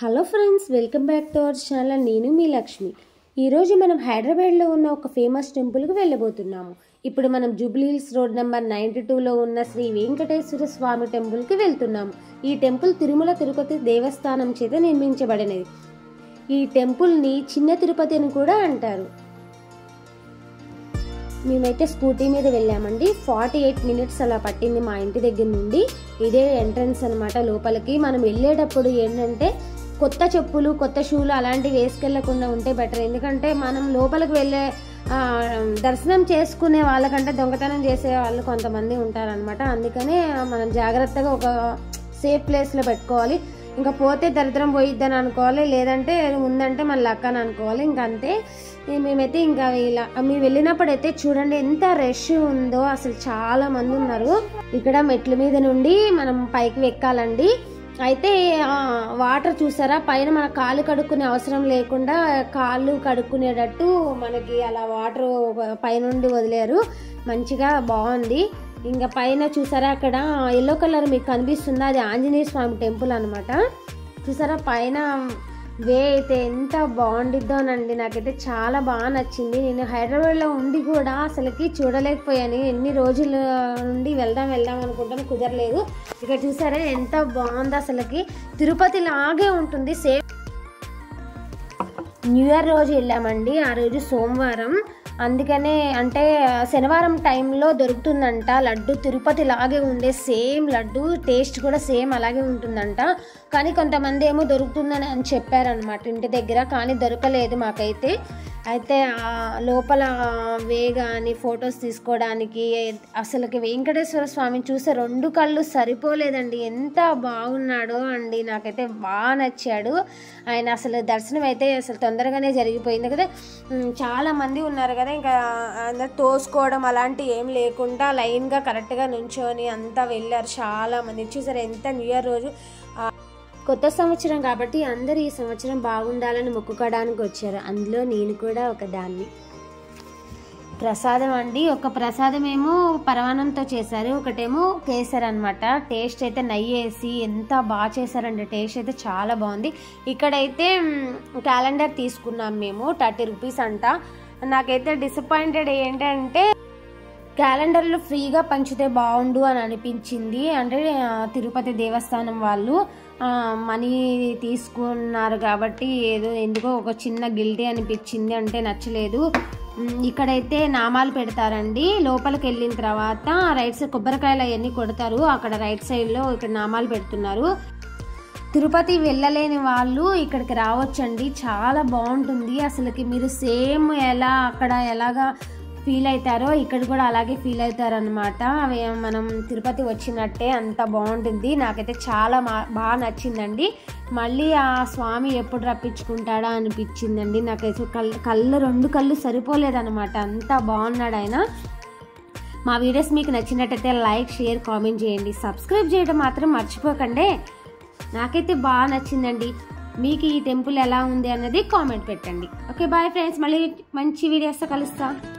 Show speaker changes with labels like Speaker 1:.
Speaker 1: Hello friends welcome back to our channel. నేను మీ లక్ష్మి. ఈరోజు మనం హైదరాబాద్లో ఉన్న ఒక ఫేమస్ టెంపుల్కి వెళ్ళబోతున్నాము. ఇప్పుడు మనం Jubilee Hills road number ninety టూలో ఉన్న శ్రీ వెంకటేశ్వర స్వామి టెంపుల్కి వెళ్తున్నాము. ఈ టెంపుల్ తిరుమల తిరుపతి దేవస్థానం చేత నిర్మించబడినది. ఈ టెంపుల్ని చిన్న తిరుపతి అని కూడా అంటారు. మేమైతే స్కూటీ మీద వెళ్ళామండి. ఫార్టీ ఎయిట్ మినిట్స్ అలా పట్టింది మా ఇంటి దగ్గర నుండి. ఇదే ఎంట్రన్స్ అనమాట లోపలికి. మనం వెళ్ళేటప్పుడు ఏంటంటే కొత్త చెప్పులు కొత్త షూలు అలాంటివి వేసుకెళ్ళకుండా ఉంటే బెటర్. ఎందుకంటే మనం లోపలికి వెళ్ళే దర్శనం చేసుకునే వాళ్ళకంటే దొంగతనం చేసే వాళ్ళు కొంతమంది ఉంటారనమాట అందుకనే మనం జాగ్రత్తగా ఒక సేఫ్ ప్లేస్లో పెట్టుకోవాలి. ఇంకా పోతే దరిద్రం పోయిద్దని అనుకోవాలి. లేదంటే ఉందంటే మన లక్ అని అనుకోవాలి. ఇంకా అంతే. మేమైతే ఇంకా ఇలా మేము వెళ్ళినప్పుడైతే చూడండి ఎంత రష్ ఉందో. అసలు చాలా మంది ఉన్నారు. ఇక్కడ మెట్ల మీద నుండి మనం పైకి ఎక్కాలండి. అయితే ఆ, వాటర్ చూసారా? పైన మన కాలు కడుక్కునే అవసరం లేకుండా కాళ్ళు కడుక్కునేటట్టు మనకి అలా వాటర్ పైనుండి వదిలేరు. మంచిగా బాగుంది. ఇంకా పైన చూసారా అక్కడ? ఎల్లో కలర్ మీకు కనిపిస్తుంది. అది ఆంజనేయ స్వామి టెంపుల్ అనమాట చూసారా? పైన వే అయితే ఎంత బాగుండిద్దోనండి నాకైతే చాలా బాగా నచ్చింది. నేను హైదరాబాద్లో ఉండి కూడా అసలుకి చూడలేకపోయాను. ఎన్ని రోజుల నుండి వెళ్దాం వెళ్దాం అనుకుంటాను కుదరలేదు. ఇక్కడ చూసారా ఎంత బాగుంది అసలుకి. తిరుపతి లాగే ఉంటుంది. సేమ్ న్యూ ఇయర్ రోజు వెళ్ళామండి. ఆ రోజు సోమవారం. అందుకనే అంటే శనివారం టైంలో దొరుకుతుందంట లడ్డు తిరుపతి లాగే ఉండే సేమ్ లడ్డు టేస్ట్ కూడా సేమ్ అలాగే ఉంటుందంట. కానీ కొంతమంది ఏమో దొరుకుతుందని అని చెప్పారనమాట ఇంటి దగ్గర కానీ దొరకలేదు మాకైతే. అయితే లోపల వే కానీ ఫొటోస్ తీసుకోవడానికి అసలుకి వెంకటేశ్వర స్వామిని చూసే రెండు కళ్ళు సరిపోలేదండి. ఎంత బాగున్నాడో అండి. నాకైతే బాగా నచ్చాడు. ఆయన అసలు దర్శనం అయితే అసలు తొందరగానే జరిగిపోయింది కదా. చాలామంది చాలా మంది ఉన్నారు కదా. ఇంకా అందరు తోసుకోవడం అలాంటివి ఏం లేకుండా లైన్గా కరెక్ట్గా నుంచొని అంతా వెళ్ళారు. చాలా మంది చూసారు ఎంత న్యూ ఇయర్ రోజు. ఆ, కొత్త సంవత్సరం కాబట్టి అందరూ ఈ సంవత్సరం బాగుండాలని మొక్కుకోవడానికి వచ్చారు. అందులో నేను కూడా ఒక దాన్ని ప్రసాదం అండి. ఒక ప్రసాదం ఏమో పరమానంతో చేశారు. ఒకటేమో కేసర్ అనమాట టేస్ట్ అయితే నెయ్యి వేసి ఎంత బాగా చేశారండి టేస్ట్ అయితే చాలా బాగుంది. ఇక్కడైతే క్యాలెండర్ తీసుకున్నాం మేము. థర్టీ రూపీస్ అంట. నాకైతే డిసప్పాయింటెడ్ ఏంటంటే క్యాలెండర్లు ఫ్రీగా పంచితే బాగుండు అని అనిపించింది. అంటే తిరుపతి దేవస్థానం వాళ్ళు మనీ తీసుకున్నారు కాబట్టి ఏదో ఎందుకో ఒక చిన్న గిల్టీ అనిపించింది అంటే నచ్చలేదు. ఇక్కడైతే నామాలు పెడతారండి. లోపలికి వెళ్ళిన తర్వాత రైట్ సైడ్ కొబ్బరికాయలు అవన్నీ కొడతారు. అక్కడ రైట్ సైడ్లో ఇక్కడ నామాలు పెడుతున్నారు. తిరుపతి వెళ్ళలేని వాళ్ళు ఇక్కడికి రావచ్చండి. చాలా బాగుంటుంది. అసలుకి మీరు సేమ్ ఎలా అక్కడ ఎలాగా ఫీల్ అవుతారో ఇక్కడ కూడా అలాగే ఫీల్ అవుతారు అనమాట మనం తిరుపతి వచ్చినట్టే అంత బాగుంటుంది. నాకైతే చాలా మా బాగా నచ్చిందండి. మళ్ళీ ఆ స్వామి ఎప్పుడు రప్పించుకుంటాడా అనిపించిందండి. నాకైతే కళ్ళు కళ్ళు రెండు కళ్ళు సరిపోలేదనమాట అంత బాగున్నాడు ఆయన. మా వీడియోస్ మీకు నచ్చినట్టయితే లైక్ షేర్ కామెంట్ చేయండి. సబ్స్క్రైబ్ చేయడం మాత్రం మర్చిపోకండి. నాకైతే బాగా నచ్చిందండి. మీకు ఈ టెంపుల్ ఎలా ఉంది అన్నది కామెంట్ పెట్టండి. Okay bye friends. మళ్ళీ మంచి వీడియోస్తో కలుస్తాను